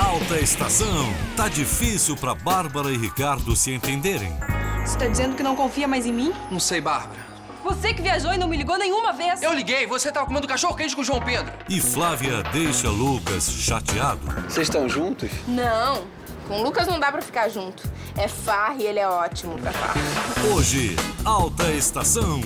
Alta estação. Tá difícil para Bárbara e Ricardo se entenderem. Você tá dizendo que não confia mais em mim? Não sei, Bárbara. Você que viajou e não me ligou nenhuma vez. Eu liguei, você tava comendo cachorro quente com o João Pedro. E Flávia deixa Lucas chateado. Vocês estão juntos? Não, com o Lucas não dá pra ficar junto. É farra e ele é ótimo pra farra. Hoje, Alta Estação.